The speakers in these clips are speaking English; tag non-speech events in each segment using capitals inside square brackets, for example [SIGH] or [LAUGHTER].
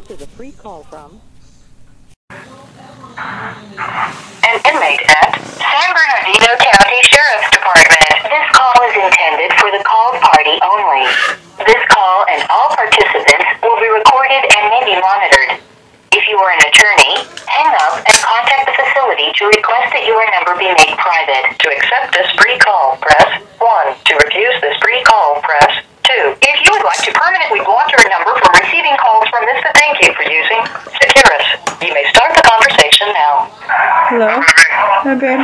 This is a free call from An inmate at San Bernardino County Sheriff's Department. This call is intended for the called party only. This call and all participants will be recorded and may be monitored. If you are an attorney, hang up and contact the facility to request that your number be made private. To accept this free call, press 1. To refuse this free call, press 2. If you would like to permanently block your number from receiving calls from this, thank you for using Securus. You may start the conversation now. Hello? Hi, babe.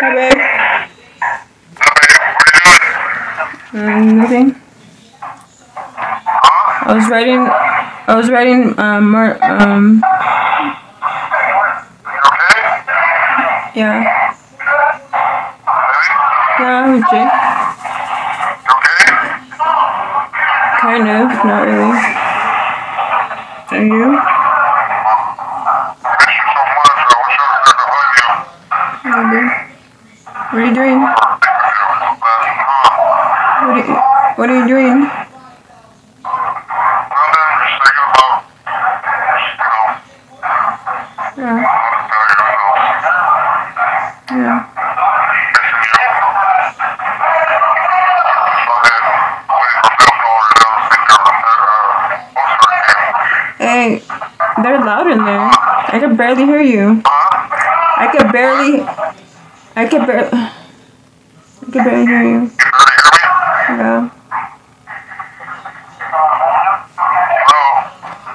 Hi, babe. Um, nothing. I was writing. I was writing. Um. Um. Yeah. Yeah, Jay. Kind of. Not really. Are you? What are you doing? What are you, what are you doing? Yeah. Hey, they're loud in there. I can barely hear you. I could barely. I could barely. [SIGHS] I could barely hear you. Yeah.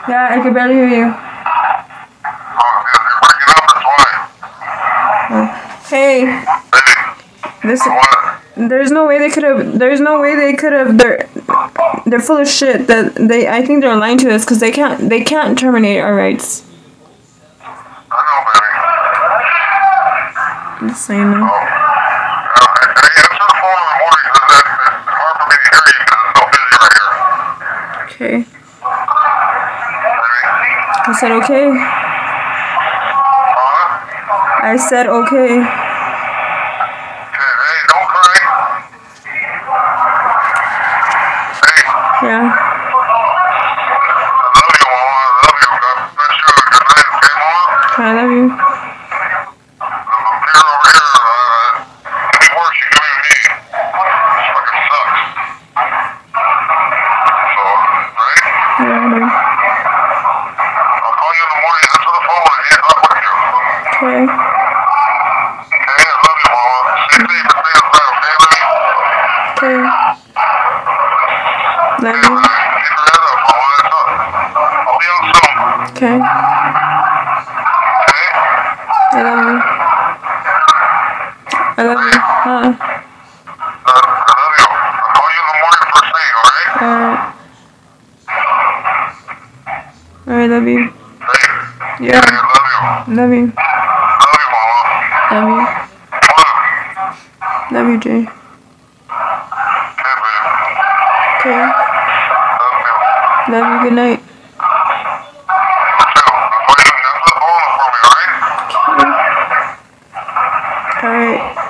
Yeah, I could barely hear you. Hey, this. There's no way they could have. There's no way they could have. They're. They're full of shit. That they. I think they're lying to us because they can't. They can't terminate our rights. Just saying that. Okay. I said okay. I said okay. Yeah. I love you. Okay. Okay, I love you, Mama. Safety, you can stay there, okay, baby? Okay. Love you. Okay. I love you. I love you. Huh? Alright. Alright, love you. Yeah. Love you. Love you. Love you, Jay. Okay. Love you, good night. Alright.